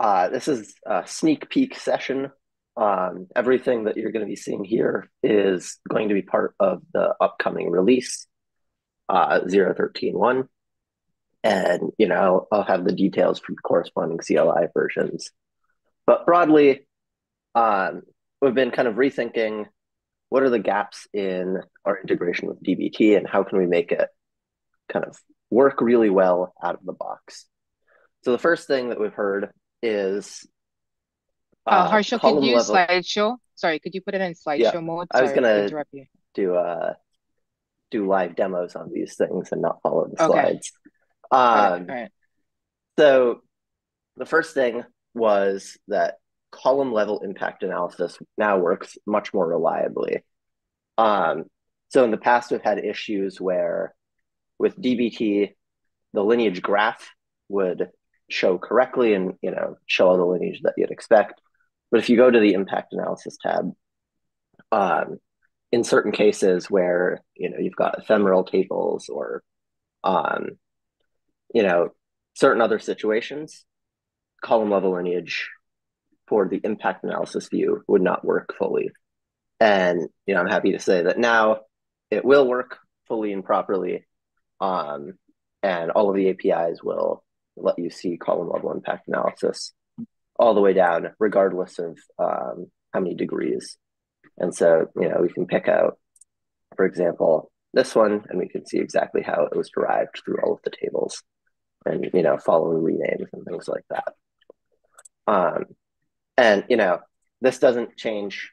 uh, this is a sneak peek session. Um, everything that you're going to be seeing here is going to be part of the upcoming release, uh, 013.1. And, you know, I'll have the details from corresponding CLI versions. But broadly, um, we've been kind of rethinking what are the gaps in our integration with DBT and how can we make it kind of work really well out of the box. So the first thing that we've heard is uh, uh Harshal, could you level... slideshow? Sorry, could you put it in slideshow yeah, mode? Sorry, I was gonna interrupt to do uh do live demos on these things and not follow the okay. slides. Um, all right, all right. So the first thing was that column level impact analysis now works much more reliably. Um, so in the past, we've had issues where with DBT, the lineage graph would show correctly and you know show all the lineage that you'd expect. But if you go to the impact analysis tab, um, in certain cases where you know you've got ephemeral tables or um, you know certain other situations, column level lineage for the impact analysis view would not work fully. And you know I'm happy to say that now it will work fully and properly, um, and all of the APIs will let you see column level impact analysis all the way down, regardless of um, how many degrees. And so, you know, we can pick out, for example, this one, and we can see exactly how it was derived through all of the tables and, you know, following renames and things like that. Um, and, you know, this doesn't change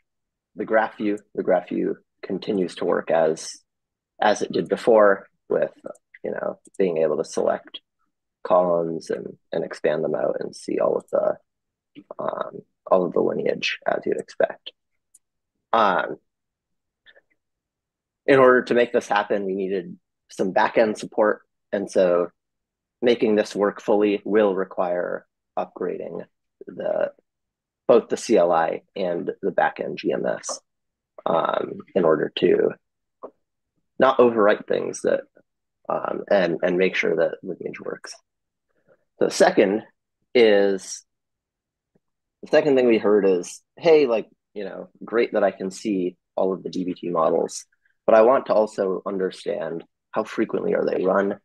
the graph view. The graph view continues to work as as it did before with, you know, being able to select columns and, and expand them out and see all of the um, all of the lineage as you'd expect. Um, in order to make this happen, we needed some backend support. And so making this work fully will require upgrading the both the CLI and the backend GMS um, in order to not overwrite things that um, and and make sure that lineage works. The second is the second thing we heard is, hey, like, you know, great that I can see all of the DBT models, but I want to also understand how frequently are they run?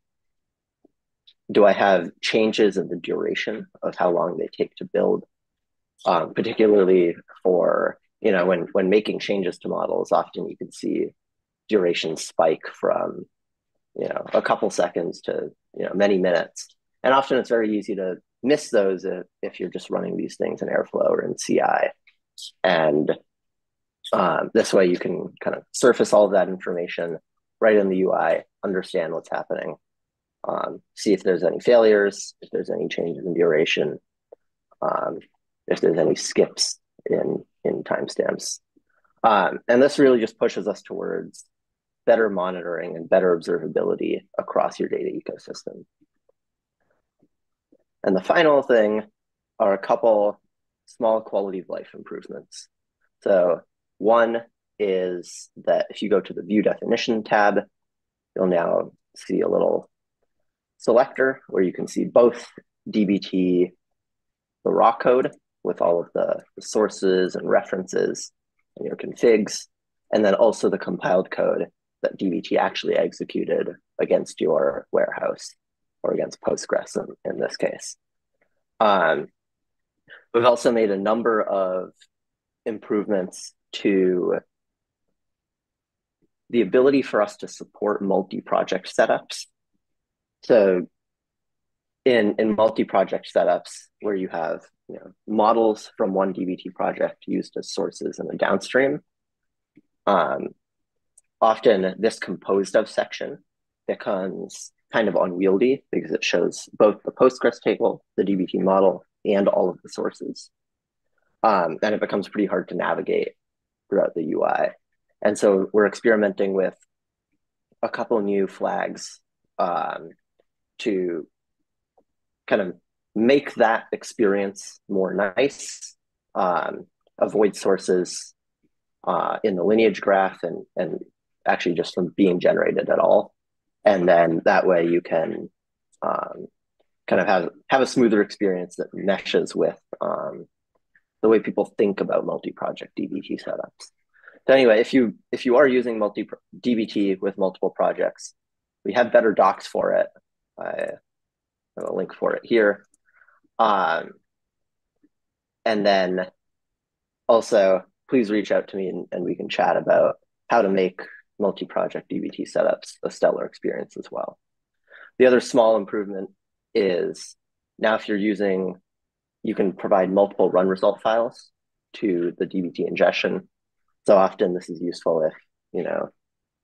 Do I have changes in the duration of how long they take to build? Um, particularly for, you know, when when making changes to models, often you can see duration spike from, you know, a couple seconds to, you know, many minutes. And often it's very easy to miss those if, if you're just running these things in Airflow or in CI. And um, this way you can kind of surface all of that information right in the UI, understand what's happening, um, see if there's any failures, if there's any changes in duration, um, if there's any skips in, in timestamps. Um, and this really just pushes us towards better monitoring and better observability across your data ecosystem. And the final thing are a couple small quality of life improvements. So one is that if you go to the view definition tab, you'll now see a little selector where you can see both DBT, the raw code with all of the, sources and references and your configs, and then also the compiled code that DBT actually executed against your warehouse or against Postgres in, in this case. Um, we've also made a number of improvements to the ability for us to support multi-project setups. So in, in multi-project setups where you have you know, models from one DBT project used as sources in the downstream, um, often this composed of section becomes kind of unwieldy because it shows both the Postgres table, the DBT model, and all of the sources. Um, and it becomes pretty hard to navigate throughout the UI. And so we're experimenting with a couple new flags um, to kind of make that experience more nice, um, avoid sources uh, in the lineage graph and, and actually just from being generated at all and then that way you can um, kind of have have a smoother experience that meshes with um, the way people think about multi-project DBT setups. So anyway, if you if you are using multi DBT with multiple projects, we have better docs for it. I have a link for it here. Um, and then also, please reach out to me and, and we can chat about how to make multi-project DBT setups a stellar experience as well. The other small improvement is now if you're using, you can provide multiple run result files to the DBT ingestion. So often this is useful if, you know,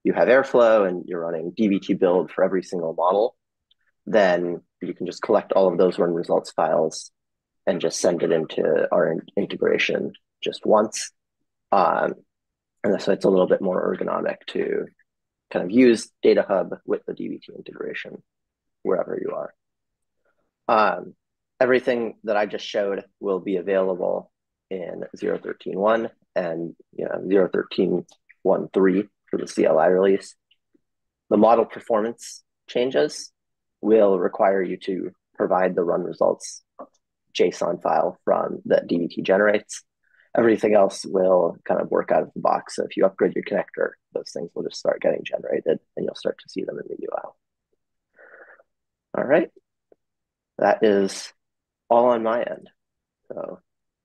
you have Airflow and you're running DBT build for every single model, then you can just collect all of those run results files and just send it into our in integration just once. Um, and so it's a little bit more ergonomic to kind of use Data Hub with the DBT integration wherever you are. Um, everything that I just showed will be available in 013.1 and you know, 013.1.3 for the CLI release. The model performance changes will require you to provide the run results JSON file from that DBT generates. Everything else will kind of work out of the box. So if you upgrade your connector, those things will just start getting generated and you'll start to see them in the UI. All right. That is all on my end. So